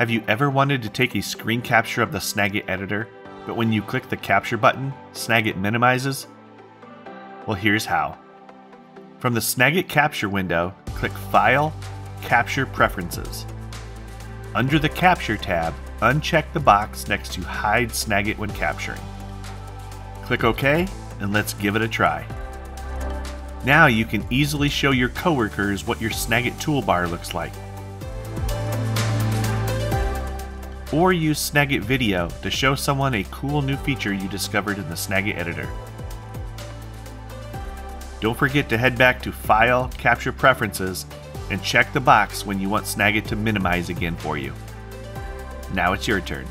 Have you ever wanted to take a screen capture of the Snagit editor, but when you click the capture button, Snagit minimizes? Well, here's how. From the Snagit capture window, click File, Capture Preferences. Under the Capture tab, uncheck the box next to Hide Snagit when capturing. Click OK, and let's give it a try. Now you can easily show your coworkers what your Snagit toolbar looks like. Or use Snagit Video to show someone a cool new feature you discovered in the Snagit editor. Don't forget to head back to File, Capture Preferences, and check the box when you want Snagit to minimize again for you. Now it's your turn.